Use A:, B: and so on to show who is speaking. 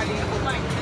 A: everybody.